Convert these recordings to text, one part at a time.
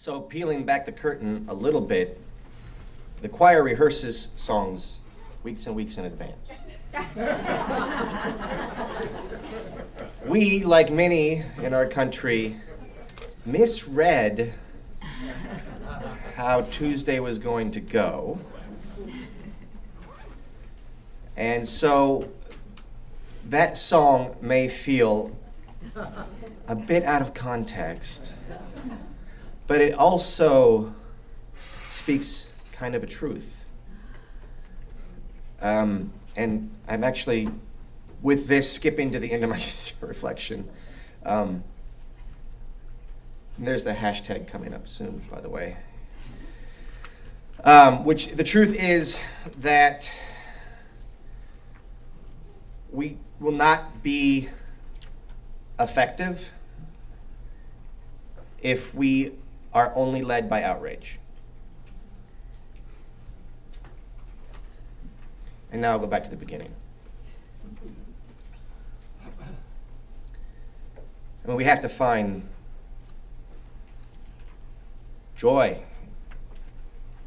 So, peeling back the curtain a little bit, the choir rehearses songs weeks and weeks in advance. we, like many in our country, misread how Tuesday was going to go. And so that song may feel a bit out of context, but it also speaks kind of a truth. Um, and I'm actually, with this, skipping to the end of my reflection. Um, there's the hashtag coming up soon, by the way. Um, which the truth is that we will not be effective if we are only led by outrage. And now I'll go back to the beginning. I mean, we have to find joy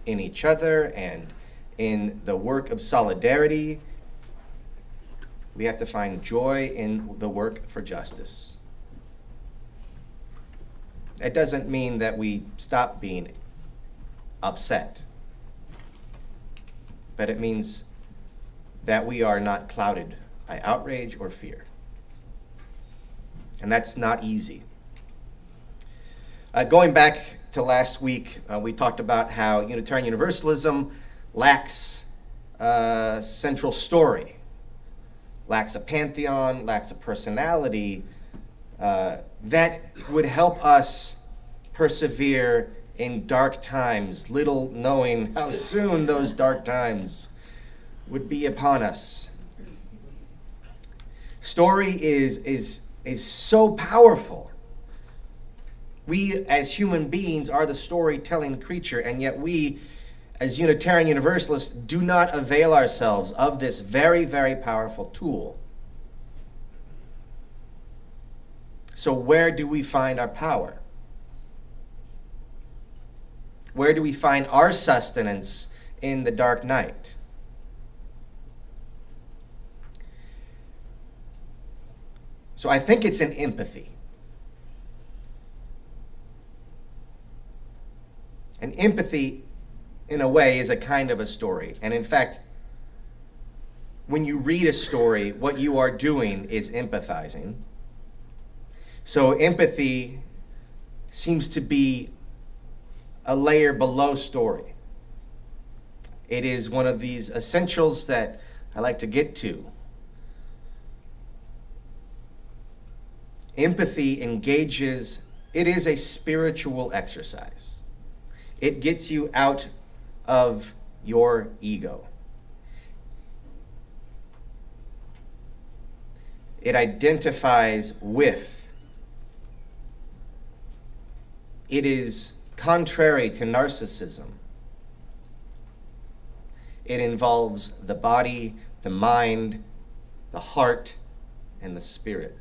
in each other and in the work of solidarity. We have to find joy in the work for justice. That doesn't mean that we stop being upset, but it means that we are not clouded by outrage or fear. And that's not easy. Uh, going back to last week, uh, we talked about how Unitarian Universalism lacks a central story, lacks a pantheon, lacks a personality uh, that would help us persevere in dark times, little knowing how soon those dark times would be upon us. Story is, is, is so powerful. We, as human beings, are the storytelling creature, and yet we, as Unitarian Universalists, do not avail ourselves of this very, very powerful tool. So, where do we find our power? Where do we find our sustenance in the dark night? So I think it's an empathy. And empathy, in a way, is a kind of a story. And in fact, when you read a story, what you are doing is empathizing. So empathy seems to be a layer below story. It is one of these essentials that I like to get to. Empathy engages, it is a spiritual exercise. It gets you out of your ego. It identifies with. It is contrary to narcissism. It involves the body, the mind, the heart, and the spirit.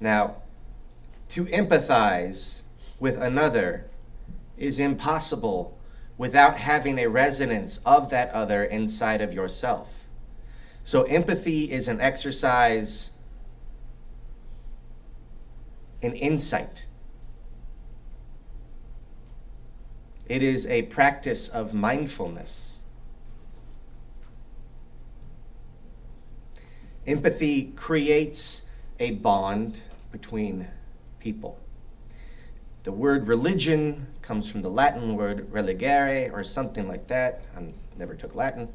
Now, to empathize with another is impossible without having a resonance of that other inside of yourself. So, empathy is an exercise in insight. It is a practice of mindfulness. Empathy creates a bond between people. The word religion comes from the Latin word religare or something like that. I never took Latin.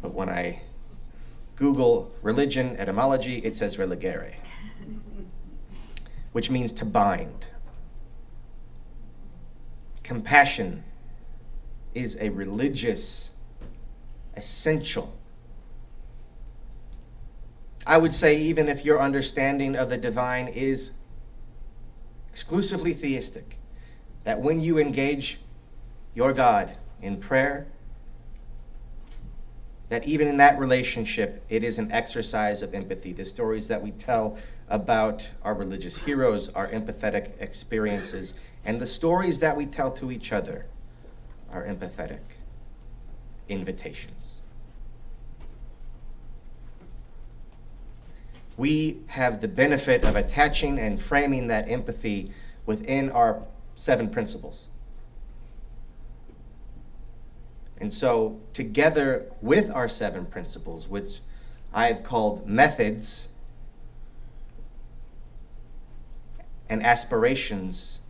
But when I Google religion etymology, it says religare, which means to bind. Compassion is a religious essential I would say, even if your understanding of the divine is exclusively theistic, that when you engage your God in prayer, that even in that relationship, it is an exercise of empathy. The stories that we tell about our religious heroes, our empathetic experiences, and the stories that we tell to each other are empathetic invitations. We have the benefit of attaching and framing that empathy within our seven principles. And so, together with our seven principles, which I've called methods and aspirations,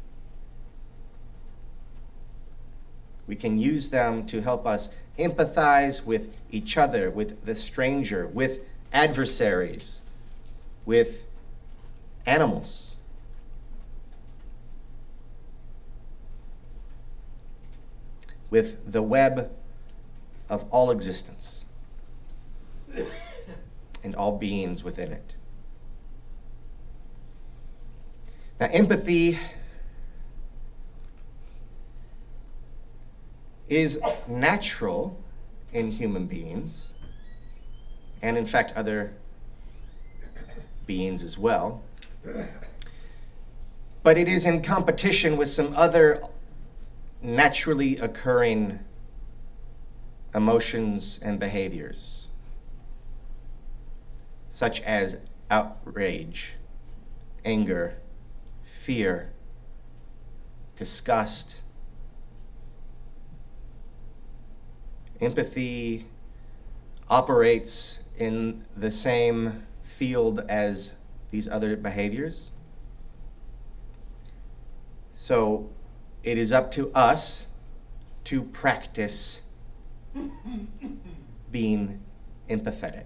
we can use them to help us empathize with each other, with the stranger, with adversaries, with animals. With the web of all existence and all beings within it. Now, empathy is natural in human beings, and in fact, other beings as well. But it is in competition with some other naturally occurring emotions and behaviors, such as outrage, anger, fear, disgust. Empathy operates in the same field as these other behaviors. So it is up to us to practice being empathetic.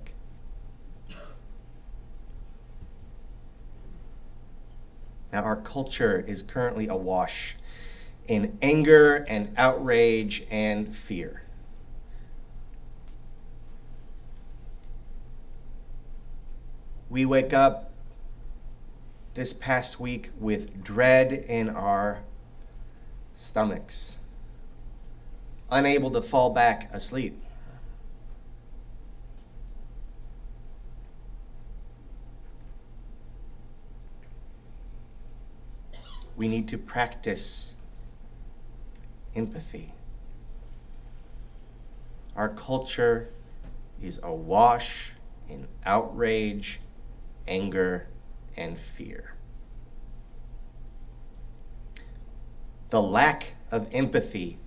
Now, our culture is currently awash in anger and outrage and fear. We wake up this past week with dread in our stomachs unable to fall back asleep. We need to practice empathy. Our culture is awash in outrage, anger, and fear. The lack of empathy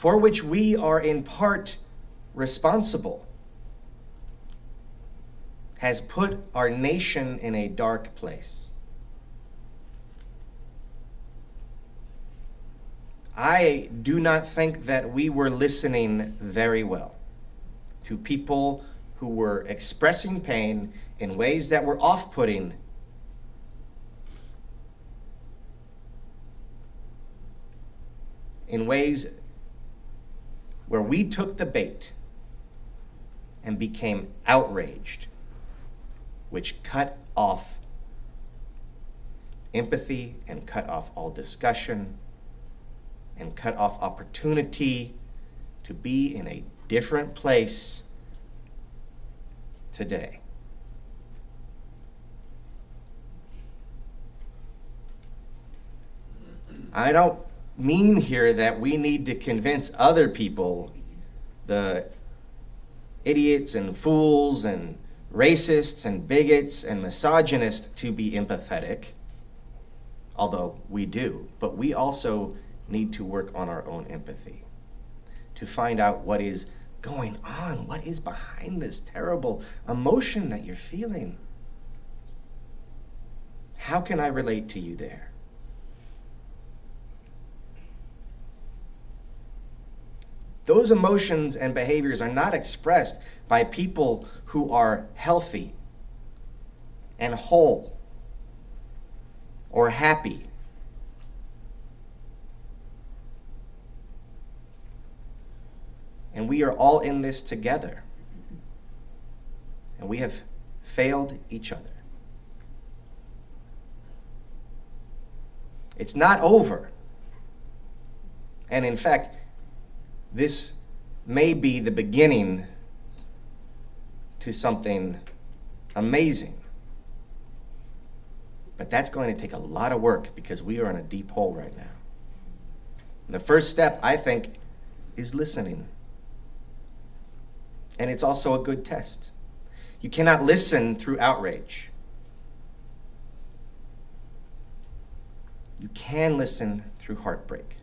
for which we are in part responsible, has put our nation in a dark place. I do not think that we were listening very well to people who were expressing pain in ways that were off putting. In ways where we took the bait and became outraged, which cut off empathy and cut off all discussion and cut off opportunity to be in a different place today. I don't mean here that we need to convince other people, the idiots and fools and racists and bigots and misogynists, to be empathetic, although we do, but we also need to work on our own empathy to find out what is going on, what is behind this terrible emotion that you're feeling. How can I relate to you there? Those emotions and behaviors are not expressed by people who are healthy and whole or happy. And we are all in this together. And we have failed each other. It's not over. And in fact, this may be the beginning to something amazing. But that's going to take a lot of work because we are in a deep hole right now. The first step, I think, is listening. And it's also a good test. You cannot listen through outrage. You can listen through heartbreak.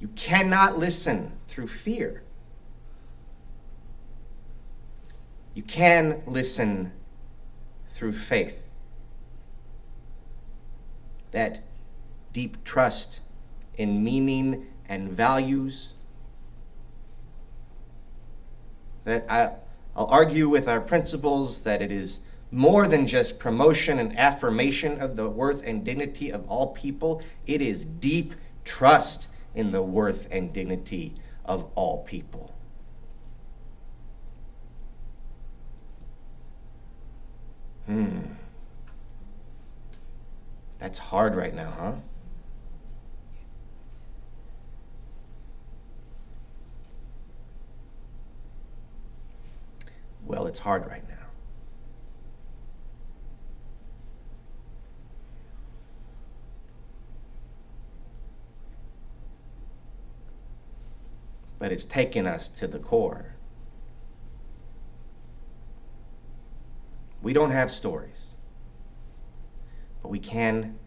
You cannot listen through fear. You can listen through faith. That deep trust in meaning and values. That I, I'll argue with our principles that it is more than just promotion and affirmation of the worth and dignity of all people, it is deep trust in the worth and dignity of all people. Hmm. That's hard right now, huh? Well, it's hard right now. But it's taken us to the core. We don't have stories, but we can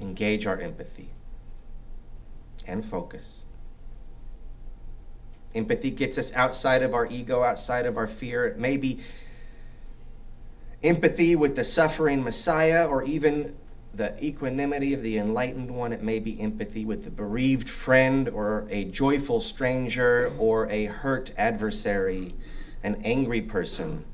engage our empathy and focus. Empathy gets us outside of our ego, outside of our fear. It may be empathy with the suffering Messiah or even the equanimity of the enlightened one. It may be empathy with the bereaved friend or a joyful stranger or a hurt adversary, an angry person.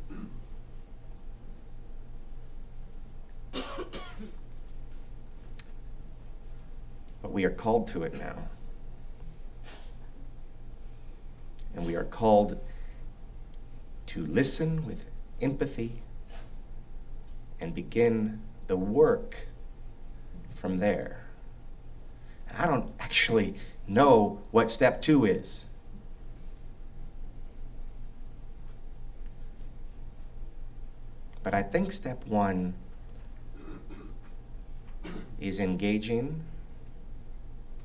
But we are called to it now. And we are called to listen with empathy and begin the work from there. I don't actually know what step two is. But I think step one is engaging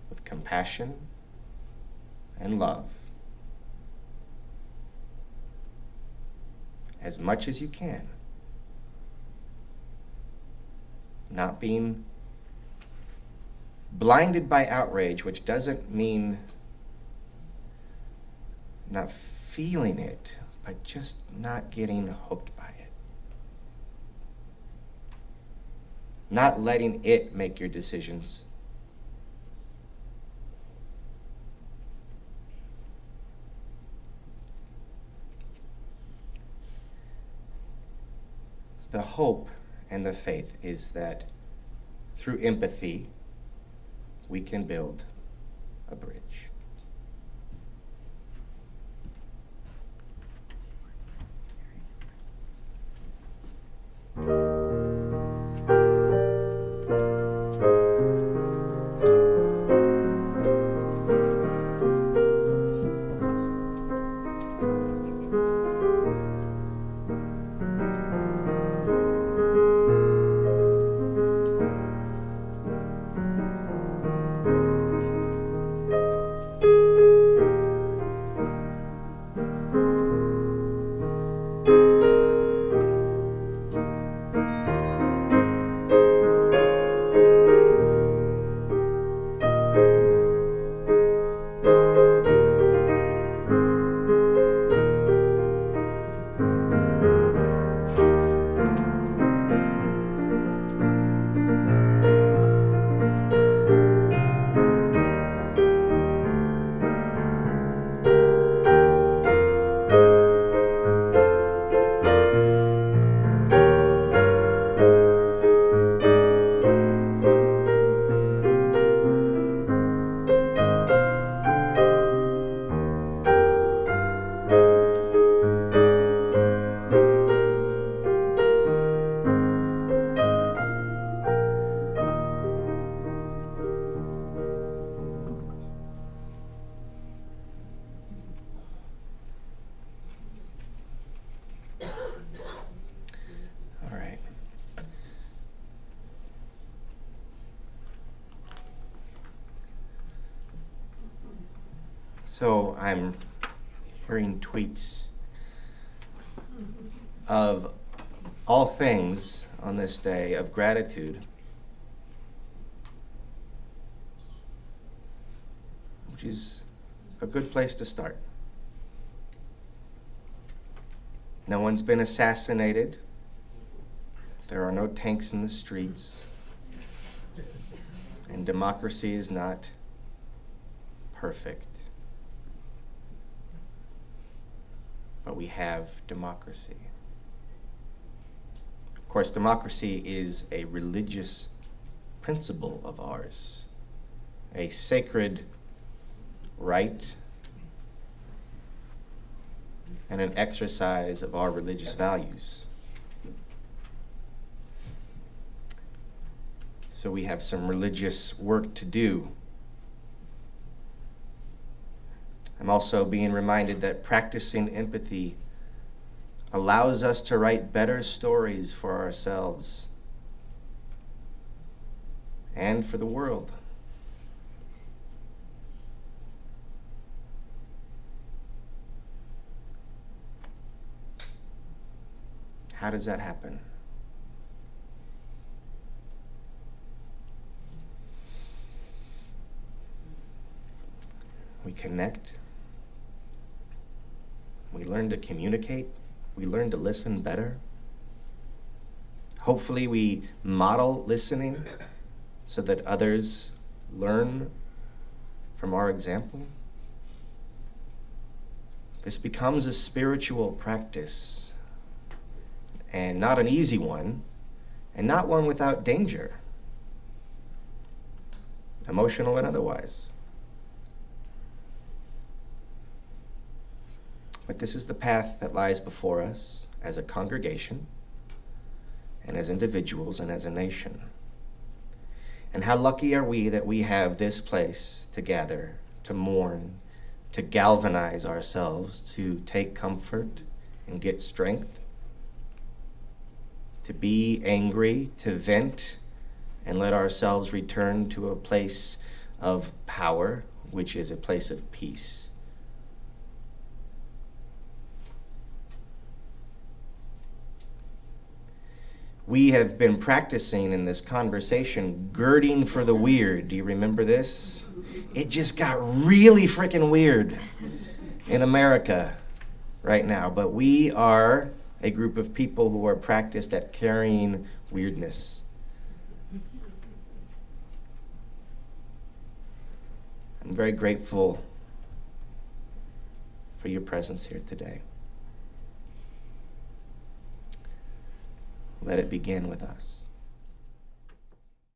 with compassion and love as much as you can. Not being blinded by outrage, which doesn't mean not feeling it, but just not getting hooked by it. Not letting it make your decisions. The hope and the faith is that through empathy, we can build a bridge. So I'm hearing tweets of all things on this day of gratitude, which is a good place to start. No one's been assassinated. There are no tanks in the streets. And democracy is not perfect. But we have democracy. Of course, democracy is a religious principle of ours, a sacred right and an exercise of our religious values. So we have some religious work to do. I'm also being reminded that practicing empathy allows us to write better stories for ourselves and for the world. How does that happen? We connect. We learn to communicate. We learn to listen better. Hopefully, we model listening so that others learn from our example. This becomes a spiritual practice and not an easy one, and not one without danger, emotional and otherwise. But this is the path that lies before us as a congregation, and as individuals, and as a nation. And how lucky are we that we have this place to gather, to mourn, to galvanize ourselves, to take comfort and get strength to be angry, to vent, and let ourselves return to a place of power, which is a place of peace. We have been practicing in this conversation girding for the weird. Do you remember this? It just got really freaking weird in America right now, but we are a group of people who are practiced at carrying weirdness. I'm very grateful for your presence here today. Let it begin with us.